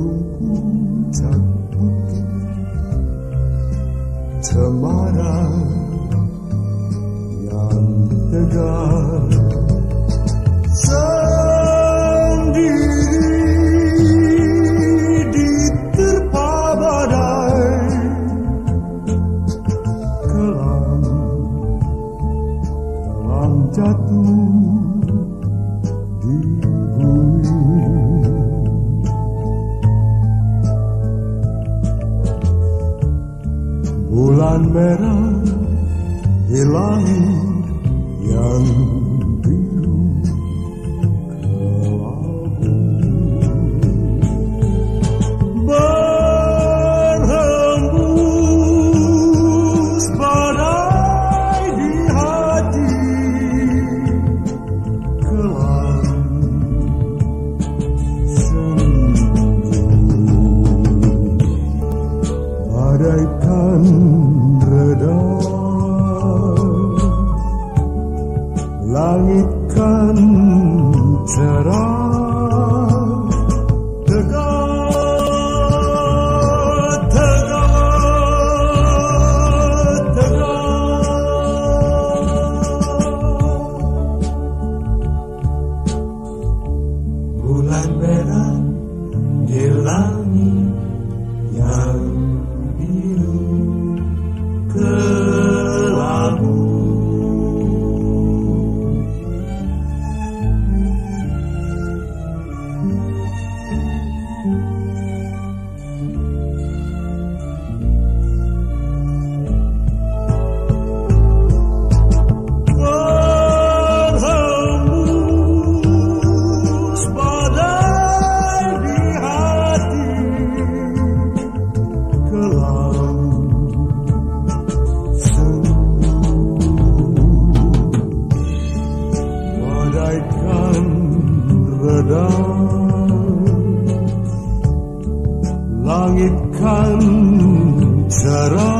ku tak mungkin Cemara yang tegar Sendiri diterpa badai Kelam, kelam jatuh di bulan merah di langit yang biru. Kelabu berhembus badai di hati kelam sendu bagaikan langitkan cerah langit kan cerah